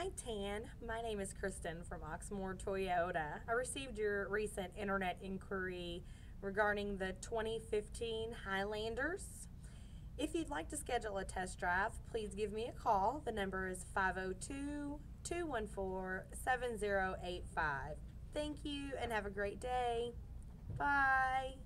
Hi, Tan. My name is Kristen from Oxmoor Toyota. I received your recent internet inquiry regarding the 2015 Highlanders. If you'd like to schedule a test drive, please give me a call. The number is 502 214 7085. Thank you and have a great day. Bye.